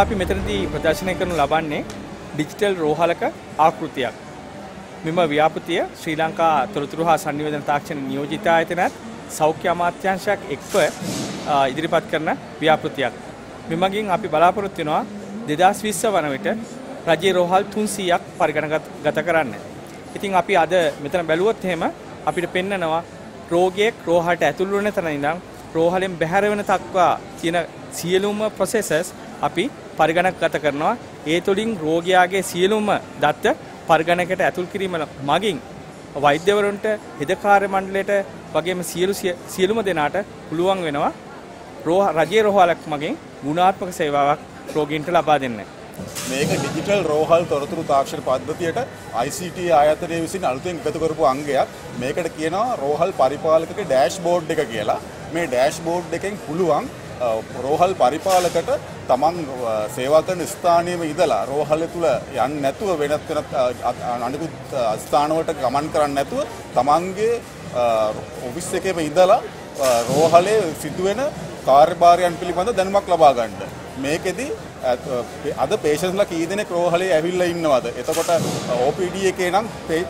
අපි මෙතනදී ප්‍රදර්ශනය කරනු ලබන්නේ ඩිජිටල් රෝහලක ආකෘතියක්. මෙම ව්‍යාපෘතිය ශ්‍රී ලංකා තොරතුරු හා සංනිවේදන තාක්ෂණ නියෝජිත ආයතනයත් සෞඛ්‍ය අමාත්‍යාංශයක් එක්ව ඉදිරිපත් කරන ව්‍යාපෘතියක්. මෙමගින් අපි බලාපොරොත්තු වෙනවා 2020 වන විට රජයේ රෝහල් 300ක් පරිගණකගත කරන්න. ඉතින් අපි අද මෙතන බැලුවොත් එහෙම අපිට පෙන්නනවා රෝගියෙක් රෝහලට ඇතුළු වෙන තැන ඉඳන් රෝහලෙන් බැහැර වෙන තක්වා තියෙන සියලුම ප්‍රොසෙසර්ස් අපි පරිගණකගත කරනවා. ඒ තුළින් රෝගයාගේ සියලුම දත්ත පරිගණකයට ඇතුල් කිරීම මගින් වෛද්‍යවරුන්ට හෙදකාර්ය මණ්ඩලයට වගේම සියලු සියලුම දෙනාට පුළුවන් වෙනවා රෝහ රජයේ රෝහලක් මගින් ගුණාත්මක සේවාවක් රෝගීන්ට ලබා දෙන්න. මේක ඩිජිටල් රෝහල් තොරතුරු තාක්ෂණ පද්ධතියට ICT ආයතනය විසින් අලුතෙන් එකතු කරපු අංගයක්. මේකට කියනවා රෝහල් පරිපාලකගේ ඩෑෂ්බෝඩ් එක කියලා. මේ ඩෑෂ්බෝඩ් එකෙන් පුළුවන් රෝහල් පරිපාලකට තමන් සේවා කරන ස්ථානයේම ඉඳලා රෝහල තුල යන්නේ නැතුව වෙනත් වෙනත් අනිකුත් ස්ථානවලට ගමන් කරන්නේ නැතුව තමන්ගේ ඔෆිස් එකේම ඉඳලා රෝහලේ සිදුවෙන කාර්යභාරයන් පිළිබඳ දැනුමක් ලබා ගන්න. මේකෙදි අද පේෂන්ස්ලා කී දෙනෙක් රෝහලේ ඇවිල්ලා ඉන්නවද? එතකොට OPD එකේ නම්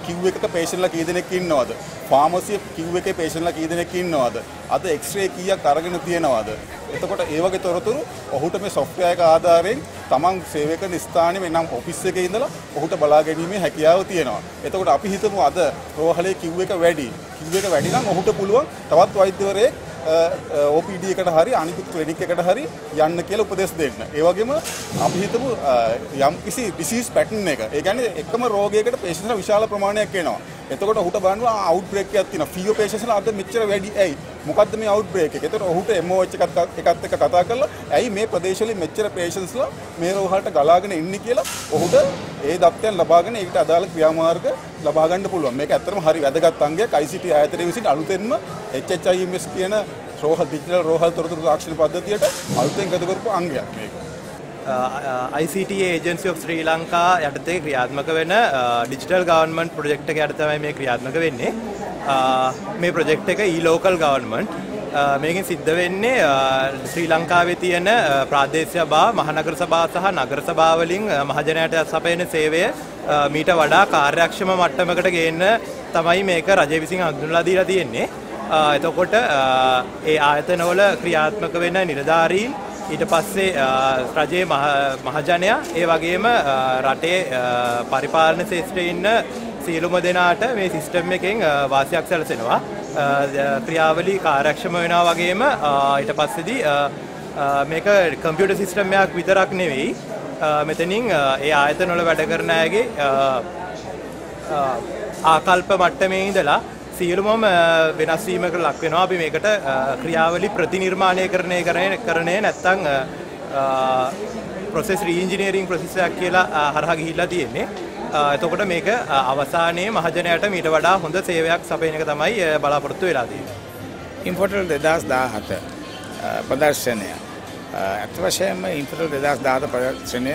කිව් එකක පේෂන්ට්ලා කී දෙනෙක් ඉන්නවද? ෆාමසි කිව් එකේ පේෂන්ට්ලා කී දෙනෙක් ඉන්නවද? අද එක්ස්රේ කීයක් අරගෙන තියෙනවද? එතකොට ඒ වගේ තොරතුරු ඔහුට මේ සොෆ්ට්වෙයාර් එක ආධාරයෙන් තමන් සේවය කරන ස්ථානයේ නම් ඔෆිස් එකේ ඉඳලා ඔහුට බලා ගැනීමේ හැකියාව තියෙනවා. එතකොට අපි හිතමු අද රෝහලේ කිව් එක වැඩි. කිව් එක වැඩි නම් ඔහුට පුළුවන් තවත් වෛද්‍යවරයෙක් OPD එකට හරි අනිකුත් ක්ලිනික් එකට හරි යන්න කියලා උපදෙස් දෙන්න. ඒ වගේම අපි හිතමු යම් කිසි ඩිසීස් පැටර්න් එක. ඒ කියන්නේ එකම රෝගයකට පේෂන්ට්ලා විශාල ප්‍රමාණයක් එනවා. එතකොට ඔහුට බලන්න අවුට් බ්‍රේක් එකක් තියෙනවා. ෆීෝ පේෂන්ට්ලා අද මෙච්චර වැඩි ඇයි? මොකද්ද මේ අවුට් බ්‍රේක් එක? එතකොට ඔහුට MOH එකත් එකත් එක්ක කතා කරලා ඇයි මේ ප්‍රදේශවල මෙච්චර පේෂන්ට්ස්ලා මේ රෝහලට ගලාගෙන ඉන්නේ කියලා ඔහුට ඒ දත්තයන් ලබාගෙන ඒකට අදාළ ක්‍රියාමාර්ග ලබා ගන්න පුළුවන්. මේක ඇත්තටම හරි වැදගත් අංගයක්. ICT ආයතනය විසින් අලුතෙන්ම HHIMS කියන රෝහල් ඩිජිටල් රෝහල් තොරතුරු තාක්ෂණ පද්ධතියට අලුතෙන් ගත කරපු අංගයක් මේක. Uh, uh, ICT agency of Sri Lanka යටතේ ක්‍රියාත්මක වෙන ඩිජිටල් ගවර්න්මන්ට් ප්‍රොජෙක්ට් එක යට තමයි මේ ක්‍රියාත්මක වෙන්නේ. Uh, මේ ප්‍රොජෙක්ට් එක e-local government මේකෙන් සිද්ධ වෙන්නේ ශ්‍රී ලංකාවේ තියෙන ප්‍රාදේශීය බා මහනගර සභා සහ නගර සභා වලින් මහජනයාට සපයන සේවය මීට වඩා කාර්යක්ෂම මට්ටමකට ගේන්න තමයි මේක රජය විසින් හඳුන්වලා දීලා තියෙන්නේ. එතකොට ඒ ආයතනවල ක්‍රියාත්මක වෙන නිලධාරීන් ඊට පස්සේ රජයේ මහජනයා ඒ වගේම රටේ පරිපාලන ශේෂ්ත්‍රයේ ඉන්න සියලුම දෙනාට මේ සිස්ටම් එකෙන් වාසියක් සැලසෙනවා. ක්‍රියාවලි කාර්යක්ෂම වෙනවා වගේම ඊට පස්සේදී මේක කම්පියුටර් සිස්ටම් එකක් විතරක් නෙවෙයි. මෙතනින් ඒ ආයතන වල වැඩ කරන අයගේ ආකල්ප මට්ටමේ ඉඳලා සියලුමම වෙනස් වීමකට ලක් වෙනවා අපි මේකට ක්‍රියාවලි ප්‍රතිනිර්මාණය කරණය කරන්නේ නැත්තම් ප්‍රොසෙස් රීඉන්ජිනියරින් ප්‍රොසෙස් එකක් කියලා හරහා ගිහිල්ලා තියෙන්නේ. එතකොට මේක අවසානයේ මහජනයාට මීට වඩා හොඳ සේවයක් සපයන එක තමයි බලාපොරොත්තු වෙලා තියෙන්නේ. ඉන්ෆෝටල් 2017 ප්‍රදර්ශනය ඇත්ත වශයෙන්ම ඉන්ෆෝටල් 2017 ප්‍රදර්ශනය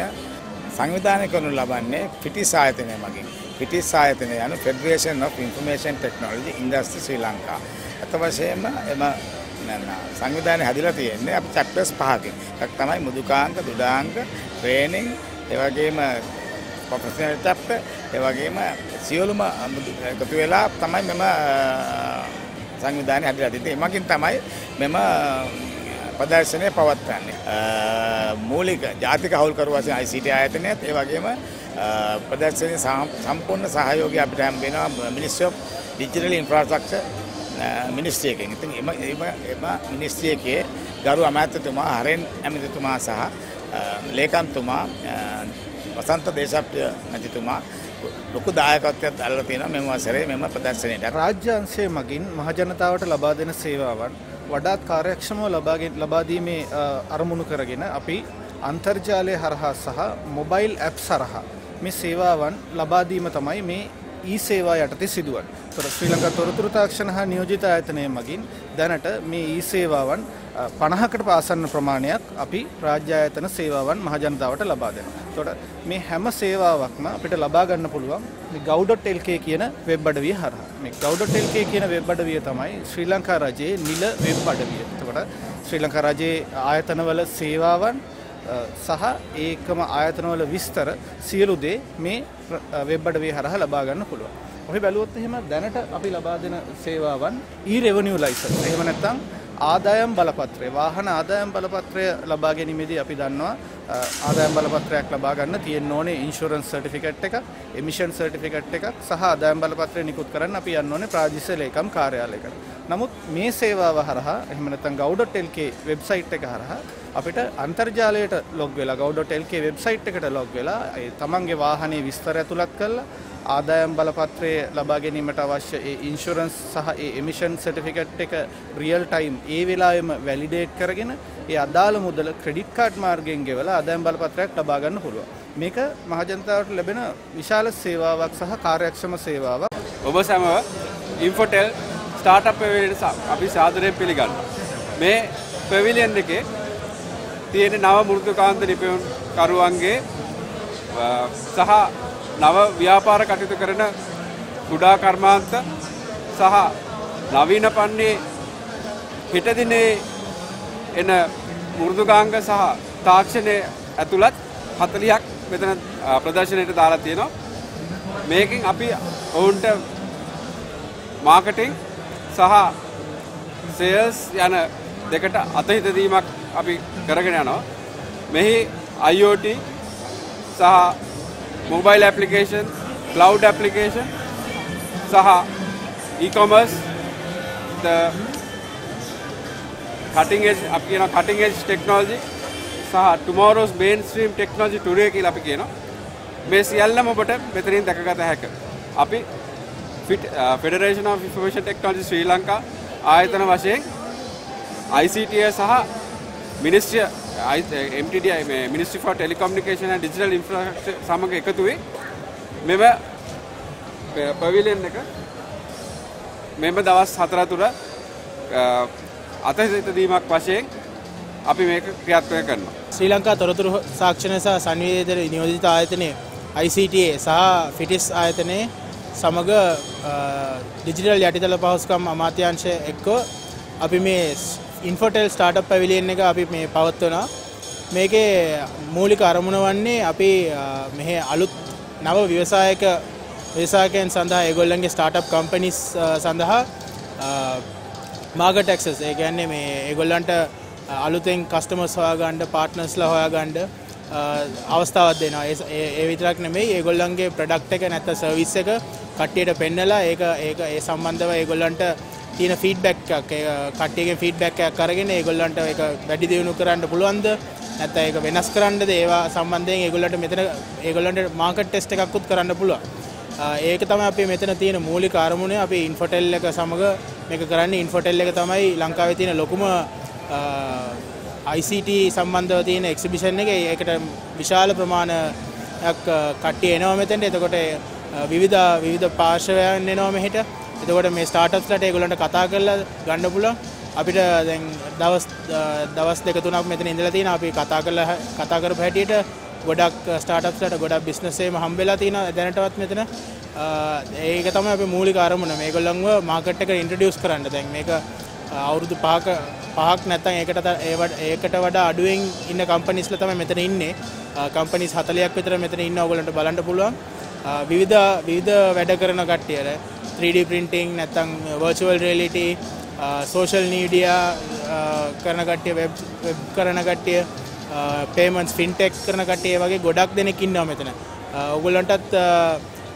සංවිධානය කරනු ලබන්නේ පිටිස් ආයතනය මගින්. පිටිස් ආයතනය යනු federation of information technology industry Sri Lanka. ඇත්ත වශයෙන්ම එම සංවිධානය හැදිලා තියෙන්නේ අපි චැප්ටර්ස් පහකින්. එකක් තමයි මුදුකාංග, දුඩාංග, ට්‍රේනින්, ඒ වගේම ප්‍රොෆෙෂනල් චැප්ටර්, ඒ වගේම සියලුම එකතු වෙලා තමයි මෙම සංවිධානය හැදිලා තියෙන්නේ. එමගින් තමයි මෙම ප්‍රදර්ශනය පවත්වන්නේ. මූලික ජාතික හවුල්කරු වශයෙන් ICT ආයතනයත් ඒ වගේම ප්‍රදර්ශනයේ සම්පූර්ණ සහයෝගය අපිට හම් වෙනවා මිනිස්සු ඩිජිටල් ඉන්ෆ්‍රාස්ට්‍රක්චර් මිනිස්ට්‍රි එකෙන්. ඉතින් එම එම එම මිනිස්ට්‍රි එකේ ගරු අමාත්‍යතුමා හරෙන් ඇමතිතුමා සහ ලේකම්තුමා වසන්ත දේශප්‍රිය මැතිතුමා ලොකු දායකත්වයක් අල්ලලා තියෙනවා මෙම වසරේ මෙම ප්‍රදර්ශනයට. රාජ්‍ය අංශය මගින් මහජනතාවට ලබා දෙන සේවාවන් වඩාත් කාර්යක්ෂමව ලබා දීමේ අරමුණු කරගෙන අපි අන්තර්ජාලය හරහා සහ මොබයිල් ඇප් සරහා මේ සේවාවන් ලබා දීම තමයි මේ ඊ සේවා යටතේ සිදුවන්නේ. තොර ශ්‍රී ලංකා තොරතුරු තාක්ෂණ හා නියෝජිත ආයතනය මගින් දැනට මේ ඊ සේවාවන් 50කට පාසන්න ප්‍රමාණයක් අපි රාජ්‍ය ආයතන සේවාවන් මහජනතාවට ලබා දෙනවා. එතකොට මේ හැම සේවාවක්ම අපිට ලබා ගන්න පුළුවන් මේ gov.lk කියන වෙබ් අඩවිය හරහා. මේ gov.lk කියන වෙබ් අඩවිය තමයි ශ්‍රී ලංකා රජයේ නිල වෙබ් අඩවිය. එතකොට ශ්‍රී ලංකා රජයේ ආයතනවල සේවාවන් සහ ඒකම ආයතනවල විස්තර සියලු දේ මේ වෙබ් අඩවිය හරහා ලබා ගන්න පුළුවන්. අපි බැලුවොත් එහෙම දැනට අපි ලබා දෙන සේවාවන් ඊ රෙවනියු ලයිසන්ස්. එහෙම නැත්නම් ආදායම් බලපත්‍රය වාහන ආදායම් බලපත්‍රය ලබා ගැනීමේදී අපි දන්නවා ආදායම් බලපත්‍රයක් ලබා ගන්න තියෙන්න ඕනේ ඉන්ශුරන්ස් සර්ටිෆිකට් එක, එමිෂන් සර්ටිෆිකට් එක සහ ආදායම් බලපත්‍රය නිකුත් කරන්න අපි යන්න ඕනේ ප්‍රාදේශීය ලේකම් කාර්යාලයකට. නමුත් මේ සේවාව හරහා එහෙම නැත්නම් gov.lk වෙබ්සයිට් එක හරහා අපිට අන්තර්ජාලයට ලොග් වෙලා gov.lk වෙබ්සයිට් එකට ලොග් වෙලා ඒ තමන්ගේ වාහනේ විස්තර ඇතුළත් කරලා ආදායම් බලපත්‍රය ලබා ගැනීමට අවශ්‍ය ඒ ඉන්ශුරන්ස් සහ ඒ එමිෂන් සර්ටිෆිකට් එක රියල් ටයිම් ඒ වෙලාවෙම වැලිඩේට් කරගෙන ඒ අදාළ මුදල ක්‍රෙඩිට් කාඩ් මාර්ගයෙන් ගෙවලා ආදායම් බලපත්‍රයක් ලබා ගන්න පුළුවන්. මේක මහජනතාවට ලැබෙන විශාල සේවාවක් සහ කාර්යක්ෂම සේවාවක්. ඔබ සැමව ඉන්ෆොටෙල් ස්ටාර්ට් පැවිලියට අපි සාදරයෙන් පිළිගන්න. මේ පැවිලියන් එකේ තියෙන නව මෘදුකාන්ත නිපයුන් කරුවන්ගේ සහ නව ව්‍යාපාර කටයුතු කරන කුඩා කර්මාන්ත සහ නවීන පන්නේ හිටදිනේ එන මුෘදුගාංග සහ තාක්ෂණය ඇතුළත් හතලියක් මෙතන ප්‍රදර්ශනයට දාලා තියෙනවා. මේකින් අපි ඔවුන්ට මාකටිං සහ සේල්ස් යන දෙකට අතහිතදීමක් අපි කරගෙන යනවා. මෙහි IoT සහ mobile application, cloud application, සහ e-commerce, the cutting edge අපි කියන cutting edge technology සහ tomorrow's mainstream technology today කියලා අපි කියනවා. මේ සියල්ලම ඔබට මෙතනින් දැකගත හැකියි. අපි Federation of Information Technology ශ්‍රී ලංකා ආයතන වශයෙන් ICT සහ මිනිස්ට්‍රිය MTD ministry for telecommunication and digital infrastructure සමග එකතු වී මෙම eh, පවිලියන් එක මෙම දවස් හතර තුර eh, අතහිතදීමක් වශයෙන් අපි මේක ක්‍රියාත්මක කරනවා. ශ්‍රී ලංකා තොරතුරු සාක්ෂණ සහ සංවේදන නියෝජිත ආයතනය ICTA සහ ෆිටිස් ආයතනයේ සමග eh, ඩිජිටල් යටිතල පහසුකම් අමාත්‍යංශය එක්ක අපි මේ ඉන්ෆොටෙල් ස්ටාර්ට් පැවිලියෙන් එක අපි මේ පවත්වනා මේකේ මූලික අරමුණ වන්නේ අපි මෙහ අලුත් නව ව්‍යවසායක ව්‍යවසායකයන් සඳහා ඒගොල්ලන්ගේ ස්ටාර්ට් කම්පනිස් සඳහා මාගට ටක්සස් ඒ ගැන්නේ මේ ඒගොල්ලන්ට අලුතෙන් කස්ටමස් හොයාගණ්ඩ පාර්ට්නස්ල හොයාගණ්ඩ අවස්ථාවත් දෙනවා. ඒ විතරක් නෙමෙයි ඒගොල්ලන්ගේ ප්‍රඩක්් එක නැත්ත සර්විස් එක කට්ටියට පෙන්නලා ඒක ඒක ඒ සම්බන්ධව ඒගොල්ලන්ට තියෙන ෆීඩ්බැක් කට්ටියගේ ෆීඩ්බැක් කරගෙන ඒගොල්ලන්ට එක වැඩි දියුණු කරන්න පුළුවන්ද? නැත්නම් ඒක වෙනස් කරන්නද? ඒවා සම්බන්ධයෙන් ඒගොල්ලන්ට මෙතන ඒගොල්ලන්ට මාකට් ටෙස්ට් එකක්කුත් කරන්න පුළුවන්. ඒක තමයි අපි මෙතන තියෙන මූලික අරමුණ. අපි ඉන්ෆොටෙල් එක සමග මේක කරන්නේ ඉන්ෆොටෙල් එක තමයි ලංකාවේ තියෙන ලොකුම ICT සම්බන්ධව තියෙන එක්සිබිෂන් එක. ඒකට විශාල ප්‍රමාණයක් කට්ටිය එනවා මෙතෙන්ට. එතකොට විවිධ විවිධ පාර්ශවයන් එනවා මෙහෙට. එතකොට මේ ස්ටාර්ට්ස්ලට ඒගොල්ලන්ට කතා කරලා ගන්න පුළුවන්. අපිට දැන් දවස් දවස් දෙක තුනක් මෙතන ඉඳලා තියෙන අපි කතා කරලා කතා කරපු හැටියට ගොඩක් ස්ටාර්ට්ස්ලට ගොඩක් බිස්නස් එකම හම්බෙලා තියෙනවා දැනටවත් මෙතන. ඒක තමයි අපි මූලික අරමුණ. මේගොල්ලන්ව මාකට් එකට ඉන්ට්‍රොඩියුස් කරන්න. දැන් මේක අවුරුදු පහක පහක් නැත්තම් ඒකට ඒකට වඩා අඩුවෙන් ඉන්න කම්පනිස්ලා තමයි මෙතන ඉන්නේ. කම්පනිස් 40ක් විතර මෙතන ඉන්න ඕගොල්ලන්ට බලන්න පුළුවන්. විවිධ විවිධ වැඩ කරන කට්ටියට 3D printing නැත්තම් virtual reality uh, social media uh, කරන කට්ටිය වෙබ් කරන කට්ටිය uh, payments fintech කරන කට්ටිය වගේ ගොඩක් දෙනෙක් ඉන්නවා මෙතන. ඔයගොල්ලන්ටත්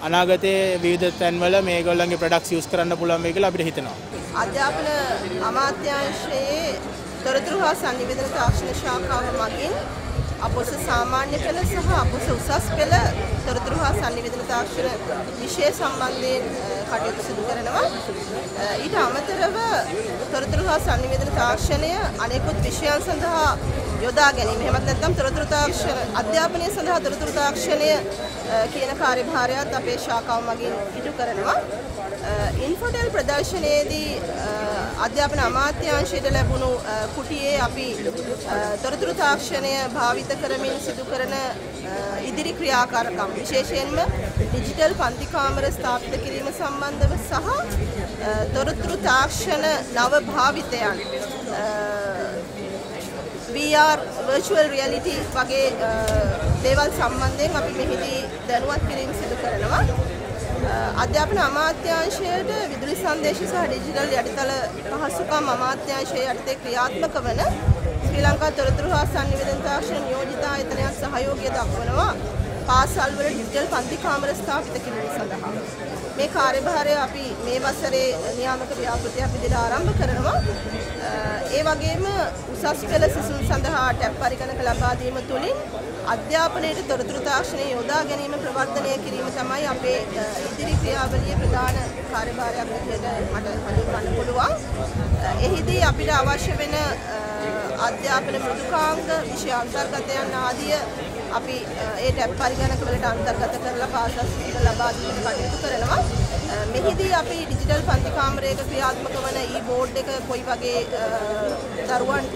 අනාගතයේ විවිධ තැන්වල මේගොල්ලන්ගේ ප්‍රොඩක්ට්ස් යූස් කරන්න පුළුවන් වෙයි කියලා අපිට හිතෙනවා. අධ්‍යාපන අමාත්‍යාංශයේ තොරතුරු හා සංනිවේදන තාක්ෂණ ශාඛාව මගින් අපොස සාමාන්‍ය පෙළ සහ අපොස උසස් පෙළ තොරතුරු හා සංනිවේදන තාක්ෂණ විෂය සම්බන්ධයෙන් කටයුතු සිදු කරනවා. ඊට අමතරව තොරතුරු හා සංනිවේදන තාක්ෂණය අනෙකුත් විෂයන් සඳහා යොදා ගැනීම. එහෙමත් නැත්නම් තොරතුරු තාක්ෂණ අධ්‍යාපනය සඳහා තොරතුරු තාක්ෂණය කියන කාර්යභාරයත් අපේ ශාඛාව මගින් ඉටු කරනවා. ඉන්ෆොටෙල් ප්‍රදර්ශනයේදී අධ්‍යාපන අමාත්‍යාංශයට ලැබුණු කුටියේ අපි තොරතුරු තාක්ෂණය භාවිත කරමින් සිදු කරන ඉදිරි ක්‍රියාකාරකම් විශේෂයෙන්ම ඩිජිටල් පන්ති කාමර ස්ථාපිත කිරීම සම්බන්ධව සහ තොරතුරු තාක්ෂණ නව භාවිතයන් VR virtual reality වගේ අ, දේවල් සම්බන්ධයෙන් අපි මෙහිදී දැනුවත් කිරීම සිදු කරනවා. අ, අධ්‍යාපන අමාත්‍යාංශයට විදුලි සංදේශ සහ ඩිජිටල් යටිතල පහසුකම් අමාත්‍යාංශය යටතේ ක්‍රියාත්මක වන ශ්‍රී ලංකා තොරතුරු හා සංනිවේදන තාක්ෂණ නියෝජිත ආයතනයක් සහයෝගය දක්වනවා පාසල් වල ඩිජිටල් පන්ති කාමර ස්ථාපිත කිරීම සඳහා. මේ කාර්යභාරය අපි මේ වසරේ නියාමක ව්‍යාපෘතියක් විදිහට ආරම්භ කරනවා. අ, ඒ වගේම උසස් පෙළ සිසුන් සඳහා ටැබ් පරිගණක ලබා දීම තුළින් අධ්‍යාපනයේ තොරතුරු තාක්ෂණය යොදා ගැනීම ප්‍රවර්ධනය කිරීම තමයි අපේ අ, ඉදිරි ක්‍රියාවලියේ ප්‍රධාන කාර්යභාරයක් විදිහට මට හඳුන්වන්න පුළුවන්. අ, එහිදී අපිට අවශ්‍ය වෙන අ, අධ්‍යාපන මෘදුකාංග විෂය අන්තර්ගතයන් ආදිය අපි අ, ඒ ටැබ් පරිගණක වලට අන්තර්ගත කරලා පාසල් සිසුන්ට ලබා දීමට කටයුතු කරනවා. අ, මෙහිදී අපි ඩිජිටල් පන්ති කාමරයක ක්‍රියාත්මක වන ඊ බෝඩ් එක කොයි වගේ අ, දරුවන්ට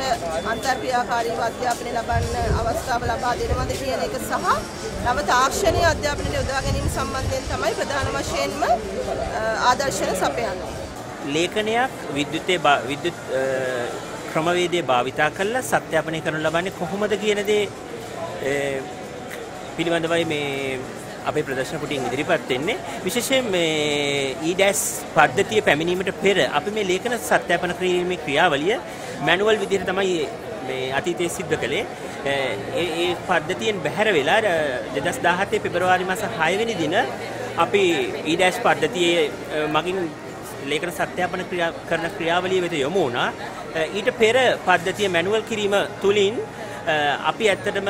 අන්තර්ක්‍රියාකාරීව අධ්‍යාපනය ලබන්න අවස්ථාව ලබා දෙනවද කියන එක සහ නව තාක්ෂණීය අධ්‍යාපනයට යොදා ගැනීම සම්බන්ධයෙන් තමයි ප්‍රධාන වශයෙන්ම අ, ආදර්ශන සපයන්නේ. ලේඛනයක් විද්‍යුත්තේ භා- විද්‍යුත් අ, ක්‍රමවේදය භාවිතා කරලා සත්‍යාපනය කරනු ලබන්නේ කොහොමද කියන දේ අ, පිළිබඳවයි මේ අපේ ප්‍රදර්ශන පුටින් ඉදිරිපත් වෙන්නේ විශේෂයෙන් මේ ඊඩැස් පද්ධතිය පැමිණීමට පෙර අපි මේ ලේඛන සත්‍යාපන කිරීමේ ක්‍රියාවලිය මැනුවල් විදිහට තමයි මේ අතීතයේ සිද්ධ කළේ ඒ ඒ පද්ධතියෙන් බැහැර වෙලා 2017 පෙබරවාරි මාස 6 වෙනි දින අපි ඊඩැස් පද්ධතියේ අ, මගින් ලේඛන සත්‍යාපන ක්‍රියා කරන ක්‍රියාවලිය වෙත යොමු වුණා. ඊට පෙර පද්ධතිය මැනුවල් කිරීම තුලින් අ, අපි ඇත්තටම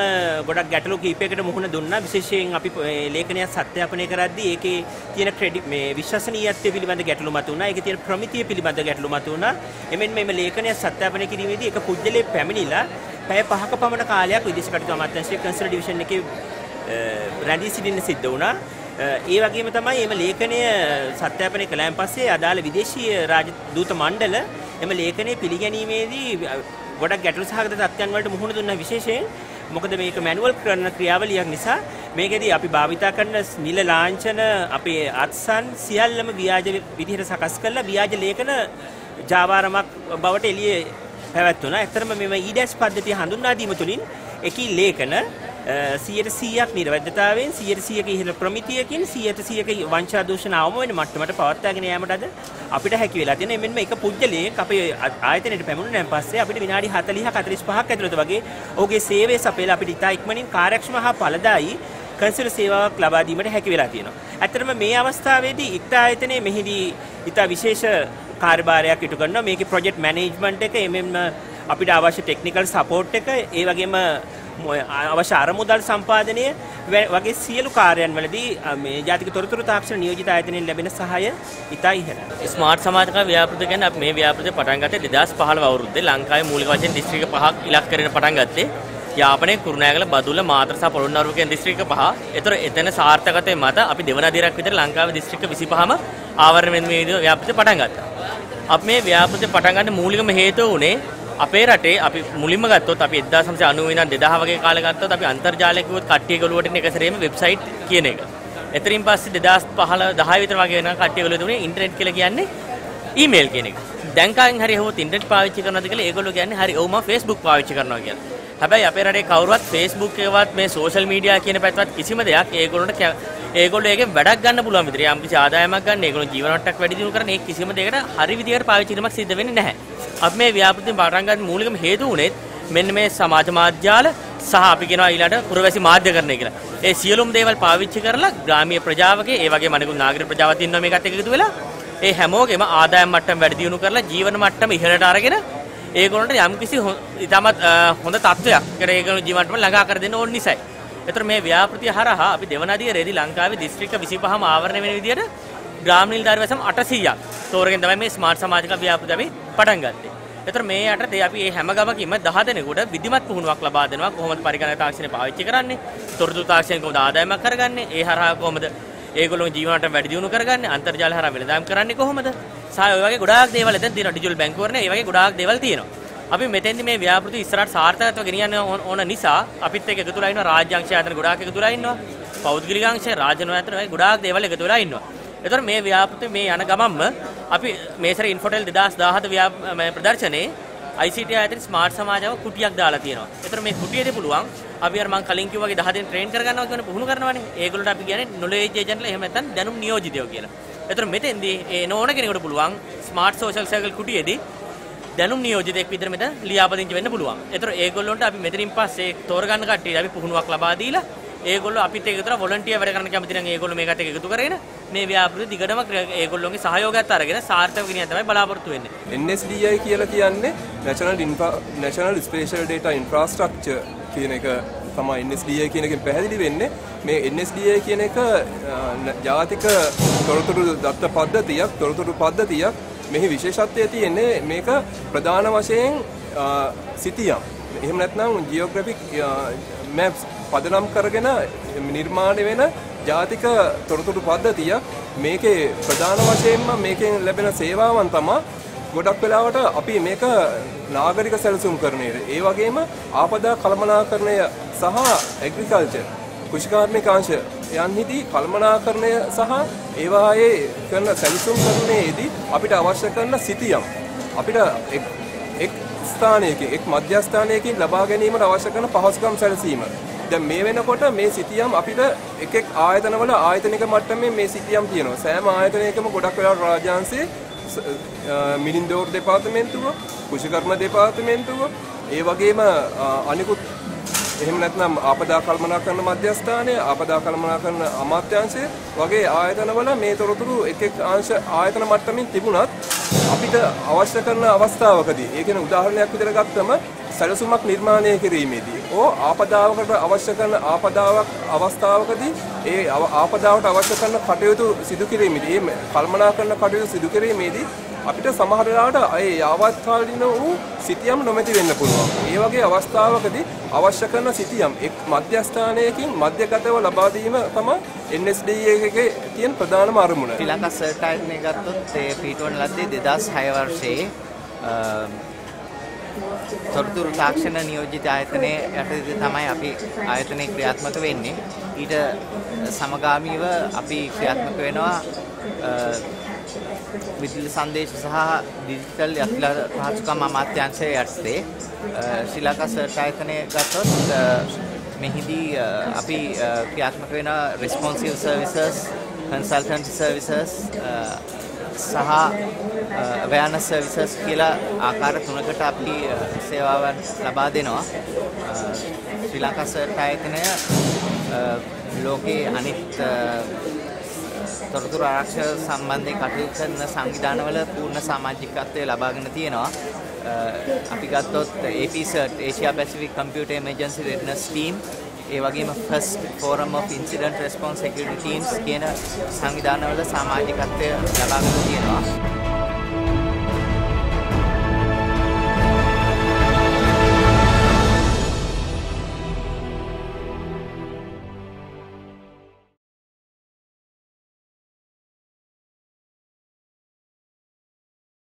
ගොඩක් ගැටලු කීපයකට මුහුණ දුන්නා. විශේෂයෙන් අපි මේ ලේඛනය සත්‍යාපනය කරද්දී ඒකේ තියෙන ක්‍රෙඩිට් මේ විශ්වසනීයත්වය පිළිබඳ ගැටලු මතුවුණා. ඒකේ තියෙන ප්‍රමිතිය පිළිබඳ ගැටලු මතුවුණා. එමෙන්න මේ ලේඛනය සත්‍යාපනය කිරීමේදී එක පුජ්‍යලේ පැමිණිලා පැය පහක පමණ කාලයක් විදේශ කටයුතු අමාත්‍යාංශයේ කන්සල් ඩිවිෂන් එකේ අ, රැඳී සිටින්න සිද්ධ වුණා. ඒ වගේම තමයි එම ලේඛනය සත්‍යාපනය කළාන් පස්සේ අදාළ විදේශීය රාජදූත මණ්ඩල එම ලේඛනය පිළිගැනීමේදී ගොඩක් ගැටලු සහගත තත්ත්වයන් වලට මුහුණ දුන්නා විශේෂයෙන් මොකද මේක මැනුවල් කරන ක්‍රියාවලියක් නිසා මේකෙදී අපි භාවිතා කරන නිල ලාංඡන අපේ අත්සන් සියල්ලම ව්‍යාජ විදිහට සකස් කරලා ව්‍යාජ ලේඛන ජාවාරමක් බවට එළියේ පැවැත්වුණා. ඇත්තරම මෙම ඊඩැස් පද්ධතිය හඳුන්වා දීම තුළින් එකී ලේඛන සියයට සීයක් නිර්වද්‍යතාවෙන් සියයට සීයක ඉහළ ප්‍රමිතියකින් සියයට සීයක වංශා දූෂණ අවම වෙන මට්ටමට පවත්වාගෙන යාමට අද අපිට හැකි වෙලා තියෙන මෙන්න එක පුජ්‍යලයක් අපේ ආයතනයට පැමුණුනන් පස්සේ අපිට විනාඩි 40 45ක් ඇතුළත වගේ ඔහුගේ සේවය සපයලා අපිට ඉතා ඉක්මනින් කාර්යක්ෂම හා ඵලදායී කන්සල් සේවාවක් ලබා දීමට හැකි වෙලා තියෙනවා. ඇත්තටම මේ අවස්ථාවේදී ඉක්ත ආයතනයේ මෙහිදී ඉතා විශේෂ කාර්යභාරයක් ඉටු කරනවා. මේකේ ප්‍රොජෙක්ට් මැනේජ්මන්ට් එක එමෙන්න අපිට අවශ්‍ය ටෙක්නිකල් සපෝට් එක ඒ වගේම අවශ්‍ය අරමුදල් සම්පාදනය වගේ සියලු කාර්යයන් වලදී මේ ජාතික තොරතුරු තාක්ෂණ නියෝජිත ආයතනයෙන් ලැබෙන සහාය ඉතා ඉහළයි. ස්මාර්ට් සමාජික ව්‍යාපෘති ගැන අපි මේ ව්‍යාපෘතිය පටන් ගත්තේ 2015 අවුරුද්දේ ලංකාවේ මූලික වශයෙන් දිස්ත්‍රික්ක පහක් ඉලක්ක කරගෙන පටන් ගත්තේ. යාපනයේ කුරුණෑගල බදුල්ල මාතර සහ පොළොන්නරුව කියන දිස්ත්‍රික්ක පහ. ඒතර එතන සාර්ථකත්වයේ මත අපි දෙවන අදියරක් විතර ලංකාවේ දිස්ත්‍රික්ක 25ම ආවරණය වෙන මේ විදිහට ව්‍යාපෘතිය පටන් ගත්තා. අපි මේ ව්‍යාපෘතිය පටන් ගන්න මූලිකම හේතුව උනේ අපේ රටේ අපි මුලින්ම ගත්තොත් අපි 1990 ඉඳන් 2000 වගේ කාලේ ගත්තොත් අපි අන්තර්ජාලය කිව්වොත් කට්ටිය ගලුවට එක සැරේම වෙබ්සයිට් කියන එක. එතනින් පස්සේ 2015 10 විතර වගේ වෙනකන් කට්ටිය ගලුවේ තුනේ ඉන්ටර්නෙට් කියලා කියන්නේ ඊමේල් කියන එක. දැන් කාගෙන් හරි හොත් ඉන්ටර්නෙට් පාවිච්චි කරනවද කියලා ඒගොල්ලෝ කියන්නේ හරි ඔව් මම Facebook පාවිච්චි කරනවා කියලා. හැබැයි අපේ රටේ කවුරුවත් Facebook එකවත් මේ සෝෂල් මීඩියා කියන පැත්තවත් කිසිම දෙයක් ඒගොල්ලන්ට ඒගොල්ලෝ ඒකෙන් වැඩක් ගන්න පුළුවන් විදිහට යම් කිසි ආදායමක් ගන්න ඒගොල්ලෝ ජීවන මට්ටමක් වැඩි දියුණු කරන ඒ කිසිම දෙයකට හරි විදිහට පාවිච්චි කිරීමක් සිද්ධ වෙන්නේ නැහැ. අපි මේ ව්‍යාපෘතිය පටන් ගන්න මූලිකම හේතුව උනේත් මෙන්න මේ සමාජ මාධ්‍යාල සහ අපි කියනවා ඊළඟට පුරවැසි මාධ්‍යකරණය කියලා. ඒ සියලුම දේවල් පාවිච්චි කරලා ග්‍රාමීය ප්‍රජාවකේ ඒ වගේම අනිකුත් නාගරික ප්‍රජාවත් ඉන්නවා මේකත් එක්ක එකතු වෙලා ඒ හැමෝගෙම ආදායම් මට්ටම වැඩි දියුණු කරලා ජීවන මට්ටම ඉහළට අරගෙන ඒගොල්ලන්ට යම්කිසි ඉතාමත් හොඳ තත්ත්වයක් කර ඒගොල්ලෝ ජීවන මට්ටම ළඟා කර දෙන්න ඕන නිසායි. ඒතර මේ ව්‍යාපෘතිය හරහා අපි දෙවනදියරේදී ලංකාවේ දිස්ත්‍රික්ක 25ම ආවරණය වෙන විදිහට ග්‍රාම නිලධාරි වසම් 800ක් තෝරගෙන තමයි මේ ස්මාර්ට් සමාජික ව්‍යාපෘතිය අපි පටන් ගත්තේ. ඒතර මේ යටතේ අපි මේ හැම ගමකින්ම 10 දෙනෙකුට විධිමත් පුහුණුවක් ලබා දෙනවා කොහොමද පරිගණක තාක්ෂණය පාවිච්චි කරන්නේ, තොරතුරු තාක්ෂණය කොහොමද ආදායමක් කරගන්නේ, ඒ හරහා කොහොමද ඒගොල්ලෝ ජීවනට වැඩි දියුණු කරගන්නේ, අන්තර්ජාල හරහා වෙළඳාම් කරන්නේ කොහොමද? සහ ඔය වගේ ගොඩාක් දේවල් එතන තියෙනවා. ඩිජිටල් බැංකුවරනේ ඒ වගේ ගොඩාක් දේවල් තියෙනවා. අපි මෙතෙන්දි මේ ව්‍යාපෘති ඉස්සරහට සාර්ථකත්ව ගෙනියන්න ඕන නිසා අපිත් එක්ක එකතු වෙලා ඉන්නවා රාජ්‍ය අංශය ආයතන ගොඩාක් එකතු වෙලා ඉන්නවා. පෞද්ගලික අංශය රාජ්‍ය ආයතන වගේ ගොඩාක් දේවල් එකතු වෙලා ඉන්නවා. එතකොට මේ ව්‍යාපෘති මේ යන ගමන්ම අපි මේ සැරේ ඉන්ෆෝටෙල් 2017 ප්‍රදර්ශනයේ ICT ආයතන ස්මාර්ට් සමාජාව කුටියක් දාලා තියෙනවා. ඒතර මේ කුටියේදී පුළුවන් අපි අර මම කලින් කිව්වා වගේ 10 දෙනෙක් ට්‍රේන් කරගන්නවා කියන පුහුණු කරනවානේ. ඒගොල්ලන්ට අපි කියන්නේ නොලෙජ් ඒජන්ට්ලා එහෙම නැත්නම් දැනුම් නියෝජිතයෝ කියලා. ඒතර මෙතෙන්දී ඒ නොවන කෙනෙකුට පුළුවන් ස්මාර්ට් සෝෂල් සර්කල් කුටියේදී දැනුම් නියෝජිතයෙක් විදිහට මෙතන ලියාපදිංචි වෙන්න පුළුවන්. ඒතර ඒගොල්ලොන්ට අපි මෙතනින් පස්සේ තෝරගන්න කට්ටියට අපි පුහුණුවක් ලබා දීලා ඒගොල්ලෝ අපිත් එක්ක විතර වොලන්ටියර් වැඩ කරන්න කැමති නම් ඒගොල්ලෝ මේකට එක්ක එකතු කරගෙන මේ ව්‍යාපෘති දිගටම ක්‍රියා- ඒගොල්ලෝගේ සහයෝගයත් අරගෙන සාර්ථක විනියන් තමයි බලාපොරොත්තු වෙන්නේ. NSDI කියලා කියන්නේ National Infra National Spatial Data Infrastructure කියන එක තමයි NSDI කියන එකෙන් පැහැදිලි වෙන්නේ. මේ NSDI කියන එක අ, න- ජාතික තොරතුරු දත්ත පද්ධතියක්, තොරතුරු පද්ධතියක්. මෙහි විශේෂත්වය තියෙන්නේ මේක ප්‍රධාන වශයෙන් අ, සිතියම්. එහෙම නැත්නම් ජියෝග්‍රැෆික් මැප්ස් පදනම් කරගෙන නිර්මාණය වෙන ජාතික තොරතුරු පද්ධතියක්. මේකේ ප්‍රධාන වශයෙන්ම මේකෙන් ලැබෙන සේවාවන් තමයි ගොඩක් වෙලාවට අපි මේක නාගරික සැලසුම් කරණය. ඒ වගේම ආපදා කළමනාකරණය සහ ඇග්‍රිකල්චර් කෘෂිකාර්මික අංශ යන්හිදී කළමනාකරණය සහ ඒවායේ කරන සැලසුම් කරණයේදී අපිට අවශ්‍ය කරන සිතියම් අපිට එක් එක් ස්ථානයකින් එක් මධ්‍යස්ථානයකින් ලබා ගැනීමට අවශ්‍ය කරන පහසුකම් සැලසීම. දැන් මේ වෙනකොට මේ සිතියම් අපිට එක් එක් ආයතනවල ආයතනික මට්ටමේ මේ සිතියම් තියෙනවා. සෑම ආයතනයකම ගොඩක් වෙලාවට රාජ්‍යාංශයේ මිනින්දෝර් දෙපාර්තමේන්තුව, කුෂිකර්ම දෙපාර්තමේන්තුව, ඒ වගේම අනිකුත් එහෙම නැත්නම් ආපදා කළමනාකරන මධ්‍යස්ථානය, ආපදා කළමනාකරන අමාත්‍යාංශය වගේ ආයතනවල මේ තොරතුරු එක් එක් අංශ ආයතන මට්ටමින් තිබුණත් අපිට අවශ්‍ය කරන අවස්ථාවකදී, ඒ කියන්නේ උදාහරණයක් විදිහට ගත්තම සැලසුමක් නිර්මාණය කිරීමේදී ඕ ආපදාවකට අවශ්‍ය කරන ආපදාවක් අවස්ථාවකදී ඒ ආපදාවට අවශ්‍ය කරන කටයුතු සිදු කිරීමේදී මේ කල්පනාකරන කටයුතු සිදු කිරීමේදී අපිට සමහර වෙලාවට ඒ යාවත්කාලින වූ සිතියම් නොමැති වෙන්න පුළුවන්. ඒ වගේ අවස්ථාවකදී අවශ්‍ය කරන සිතියම් එක් මධ්‍යස්ථානයකින් මධ්‍යගතව ලබා දීම තමයි NSDA එකේ තියෙන ප්‍රධානම අරමුණ. ශ්‍රී ලංකා සර්ට් ආයතනය ගත්තොත් ඒ පිටවන ලද්දේ 2006 වර්ෂයේ තොරතුරු තාක්ෂණ නියෝජිත ආයතනයේ යටතේ තමයි අපි ආයතනයේ ක්‍රියාත්මක වෙන්නේ. ඊට සමගාමීව අපි ක්‍රියාත්මක වෙනවා විදුලි සංදේශ සහ ඩිජිටල් යතිලා පහසුකම් අමාත්‍යාංශය යටතේ ශ්‍රී ලංකා සර්ට් ආයතනය ගත්තොත් මෙහිදී අපි ක්‍රියාත්මක වෙන responsive services, consultancy services සහ awareness services කියලා ආකාර තුනකට අපි සේවාවන් ලබා දෙනවා. ශ්‍රී ලංකා සර්ට් ආයතනය ලෝකයේ අනිත් තොරතුරු ආරක්ෂා සම්බන්ධයෙන් කටයුතු කරන සංවිධානවල පූර්ණ සමාජිකත්වය ලබාගෙන තියෙනවා. අපි ගත්තොත් APCERT Asia Pacific Computer Emergency Readiness Team ඒ වගේම First Forum of Incident Response Security Teams කියන සංවිධානවල සමාජිකත්වය ලබාගෙන තියෙනවා.